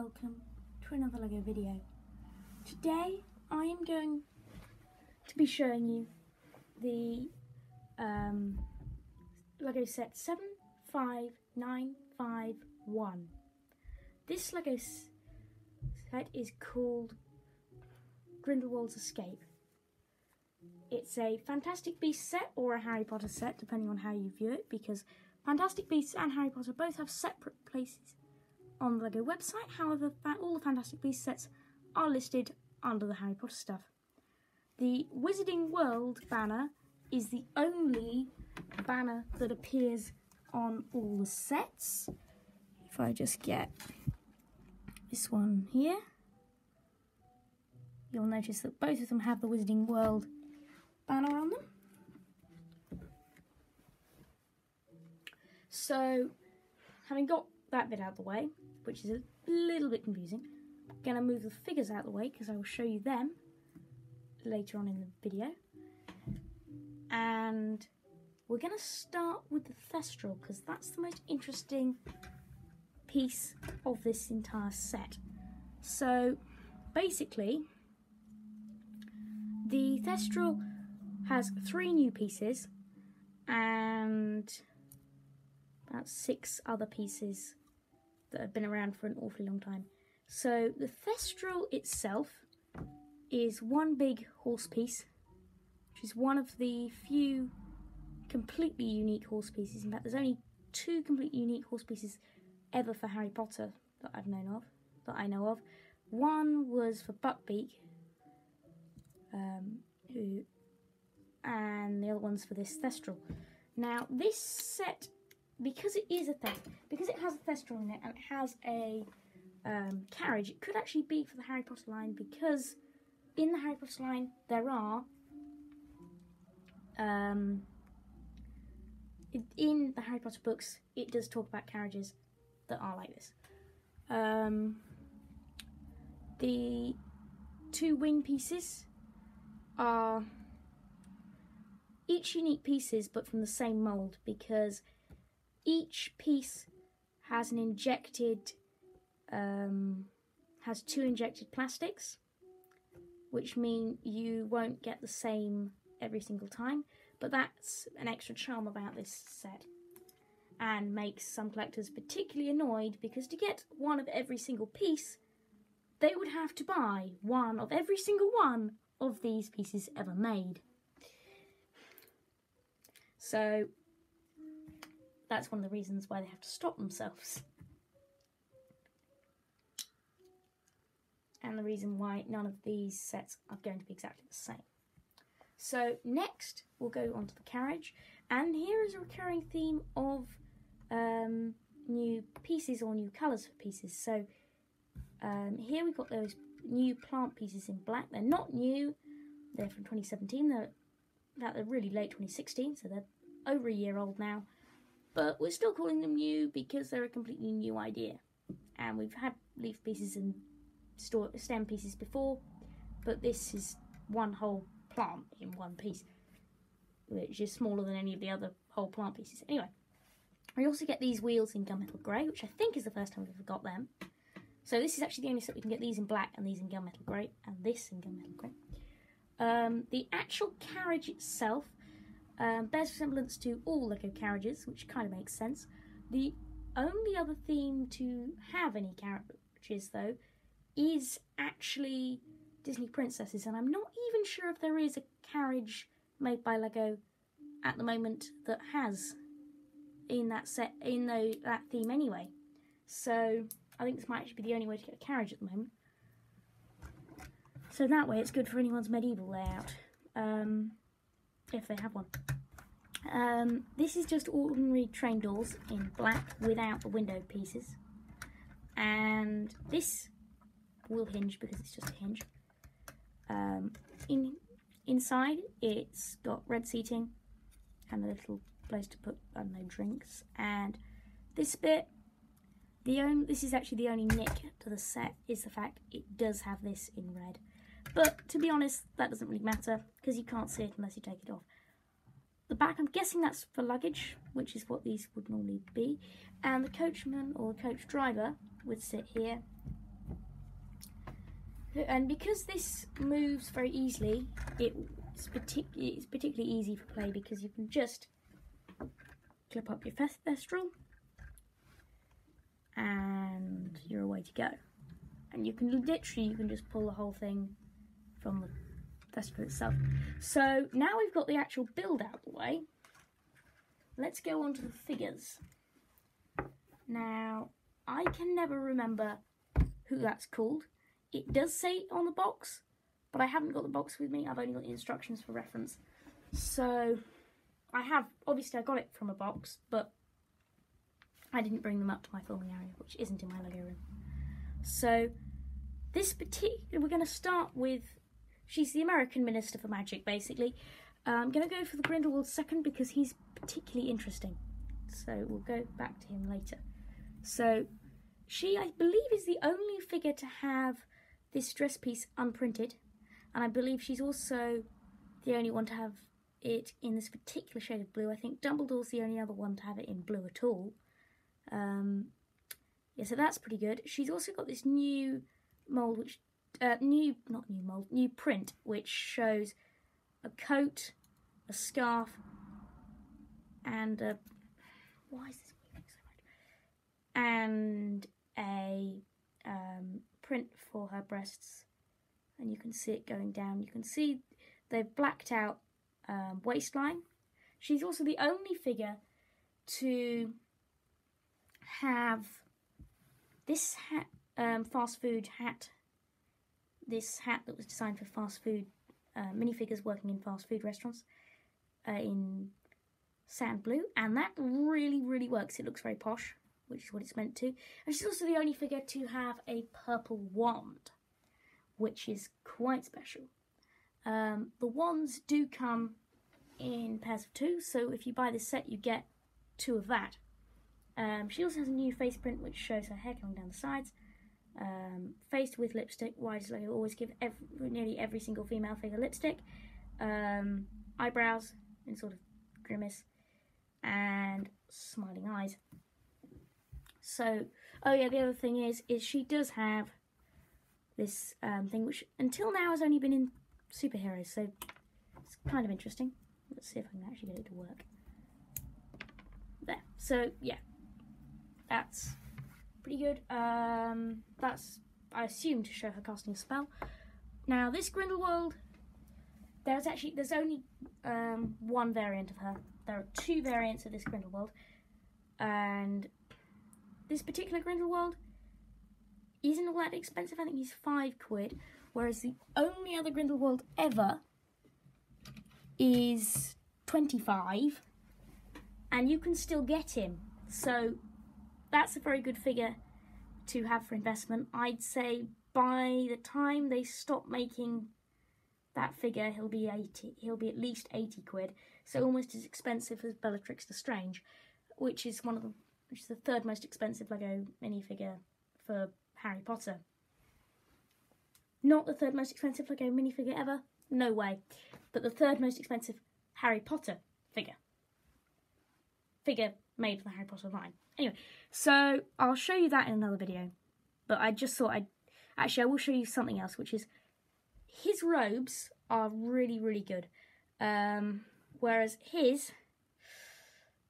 welcome to another LEGO video. Today I am going to be showing you the um, LEGO set 75951. This LEGO set is called Grindelwald's Escape. It's a Fantastic Beasts set or a Harry Potter set, depending on how you view it, because Fantastic Beasts and Harry Potter both have separate places on the LEGO website. However, all the Fantastic Beasts sets are listed under the Harry Potter stuff. The Wizarding World banner is the only banner that appears on all the sets. If I just get this one here, you'll notice that both of them have the Wizarding World banner on them. So, having got that bit out of the way, which is a little bit confusing, I'm going to move the figures out of the way because I will show you them later on in the video. And we're going to start with the Thestral because that's the most interesting piece of this entire set. So, basically, the Thestral has three new pieces and about six other pieces that have been around for an awfully long time. So the Thestral itself is one big horse piece, which is one of the few completely unique horse pieces. In fact, there's only two completely unique horse pieces ever for Harry Potter that I've known of, that I know of. One was for Buckbeak, um, who, and the other one's for this Thestral. Now, this set because it is a theft, because it has a thestral in it and it has a um, carriage, it could actually be for the Harry Potter line because in the Harry Potter line there are um, in the Harry Potter books it does talk about carriages that are like this. Um, the two wing pieces are each unique pieces but from the same mould because each piece has an injected, um, has two injected plastics, which mean you won't get the same every single time. But that's an extra charm about this set and makes some collectors particularly annoyed because to get one of every single piece, they would have to buy one of every single one of these pieces ever made. So that's one of the reasons why they have to stop themselves. And the reason why none of these sets are going to be exactly the same. So next we'll go on to the carriage and here is a recurring theme of um, new pieces or new colours for pieces. So um, here we've got those new plant pieces in black. They're not new, they're from 2017, they're, they're really late 2016 so they're over a year old now but we're still calling them new because they're a completely new idea. And we've had leaf pieces and stem pieces before, but this is one whole plant in one piece, which is smaller than any of the other whole plant pieces. Anyway, we also get these wheels in gunmetal grey, which I think is the first time we've ever got them. So this is actually the only set we can get these in black and these in gunmetal grey and this in gunmetal grey. Um, the actual carriage itself um, bears resemblance to all Lego carriages, which kind of makes sense. The only other theme to have any carriages, though, is actually Disney princesses, and I'm not even sure if there is a carriage made by Lego at the moment that has in that set in the, that theme anyway. So I think this might actually be the only way to get a carriage at the moment. So that way it's good for anyone's medieval layout. Um, if they have one. Um, this is just ordinary train doors in black without the window pieces. And this will hinge because it's just a hinge. Um, in Inside it's got red seating and a little place to put, I don't know, drinks. And this bit, the only, this is actually the only nick to the set is the fact it does have this in red. But to be honest, that doesn't really matter because you can't see it unless you take it off. The back, I'm guessing that's for luggage, which is what these would normally be. And the coachman or the coach driver would sit here And because this moves very easily, it's, partic- it's particularly easy for play because you can just clip up your Thestral and you're away to go. And you can literally, you can just pull the whole thing from the Thestral itself. So now we've got the actual build out the way, let's go on to the figures. Now, I can never remember who that's called. It does say on the box, but I haven't got the box with me. I've only got the instructions for reference. So, I have, obviously I got it from a box, but I didn't bring them up to my filming area, which isn't in my Lego room. So, this particular, we're going to start with, she's the American Minister for Magic, basically. Uh, I'm going to go for the Grindelwald second because he's particularly interesting. So, we'll go back to him later. So, she, I believe, is the only figure to have this dress piece unprinted, and I believe she's also the only one to have it in this particular shade of blue. I think Dumbledore's the only other one to have it in blue at all. Um, yeah, so that's pretty good. She's also got this new mold, which uh, new not new mold, new print, which shows a coat, a scarf, and a why is this moving so much? And a um, print for her breasts, and you can see it going down. You can see they've blacked out um, waistline. She's also the only figure to have this hat, um, fast food hat, this hat that was designed for fast food uh, minifigures working in fast food restaurants uh, in sand blue, and that really, really works. It looks very posh, which is what it's meant to. And she's also the only figure to have a purple wand, which is quite special. Um, the wands do come in pairs of two, so if you buy this set, you get two of that. Um, she also has a new face print, which shows her hair coming down the sides. Um, faced with lipstick, why does Lego always give every, nearly every single female figure lipstick? Um, eyebrows in sort of grimace, and smiling eyes. So, oh yeah, the other thing is, is she does have this um, thing, which until now has only been in superheroes, so it's kind of interesting. Let's see if I can actually get it to work. There. So yeah, that's pretty good. Um, that's I assume to show her casting a spell. Now this Grindelwald, there's actually there's only um, one variant of her. There are two variants of this Grindelwald, and this particular Grindelwald isn't all that expensive. I think he's five quid, whereas the only other Grindelwald ever is 25 and you can still get him. So that's a very good figure to have for investment. I'd say by the time they stop making that figure, he'll be 80. He'll be at least 80 quid. So almost as expensive as Bellatrix Lestrange, which is one of the which is the third most expensive Lego minifigure for Harry Potter. Not the third most expensive Lego minifigure ever, no way. But the third most expensive Harry Potter figure. Figure made for the Harry Potter line. Anyway, so I'll show you that in another video. But I just thought I'd... Actually, I will show you something else, which is... His robes are really, really good. Um, whereas his...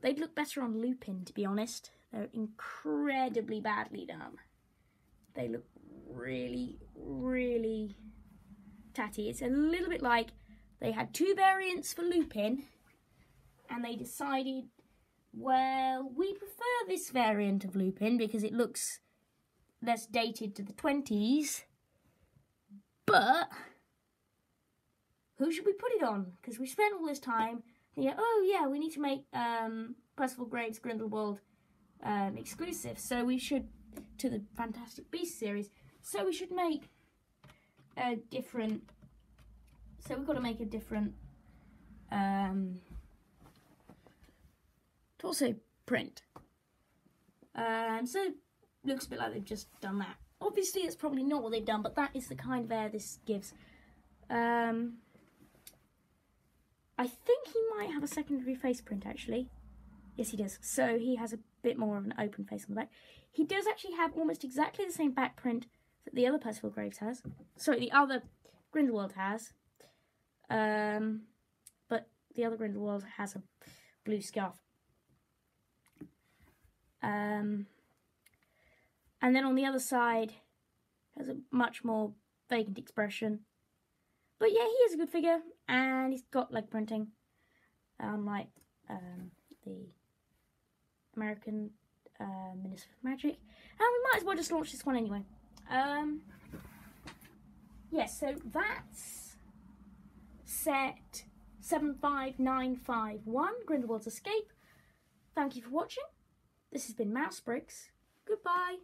They'd look better on Lupin, to be honest. They're incredibly badly done. They look really, really tatty. It's a little bit like they had two variants for Lupin and they decided, well, we prefer this variant of Lupin because it looks less dated to the 20s, but who should we put it on? Because we spent all this time thinking, oh yeah, we need to make um, Percival Graves Grindelwald um, exclusive, so we should, to the Fantastic Beasts series, so we should make a different, so we've got to make a different um, torso print. Um, so looks a bit like they've just done that. Obviously, it's probably not what they've done, but that is the kind of air this gives. Um, I think he might have a secondary face print actually. Yes, he does. So he has a bit more of an open face on the back. He does actually have almost exactly the same back print that the other Percival Graves has. Sorry, the other Grindelwald has. Um, but the other Grindelwald has a blue scarf. Um, and then on the other side has a much more vacant expression. But yeah, he is a good figure, and he's got leg printing, unlike um, the American uh, Minister of Magic. And we might as well just launch this one anyway. Um, yes, yeah, so that's set 75951, Grindelwald's Escape. Thank you for watching. This has been Mouse Bricks. Goodbye.